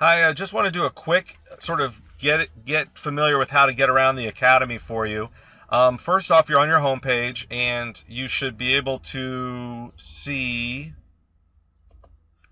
Hi, I just want to do a quick sort of get get familiar with how to get around the academy for you. Um, first off, you're on your home page, and you should be able to see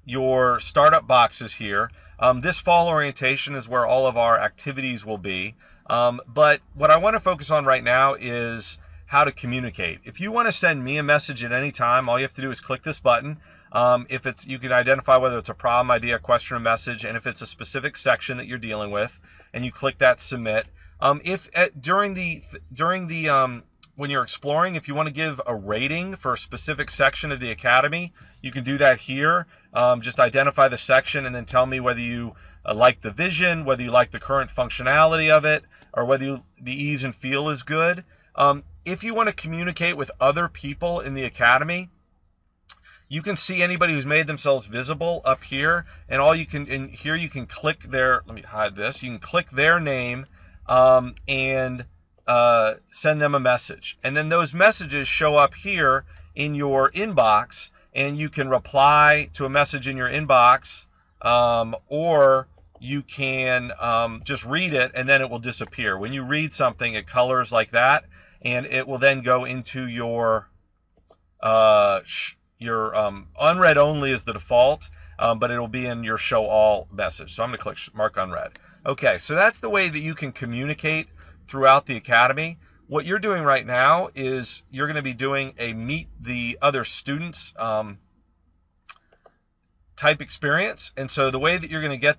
your startup boxes here. Um, this fall orientation is where all of our activities will be. Um, but what I want to focus on right now is how to communicate. If you want to send me a message at any time, all you have to do is click this button. Um, if it's, you can identify whether it's a problem, idea, question, or message, and if it's a specific section that you're dealing with, and you click that submit. Um, if at, during the during the um, when you're exploring, if you want to give a rating for a specific section of the academy, you can do that here. Um, just identify the section and then tell me whether you uh, like the vision, whether you like the current functionality of it, or whether you, the ease and feel is good. Um, if you want to communicate with other people in the academy, you can see anybody who's made themselves visible up here and all you can and here you can click their let me hide this you can click their name um, and uh, send them a message. And then those messages show up here in your inbox and you can reply to a message in your inbox um, or you can um, just read it and then it will disappear when you read something it colors like that and it will then go into your uh, your um, unread only is the default, um, but it'll be in your show all message. So I'm going to click mark unread. Okay, so that's the way that you can communicate throughout the academy. What you're doing right now is you're going to be doing a meet the other students um, type experience. And so the way that you're going to get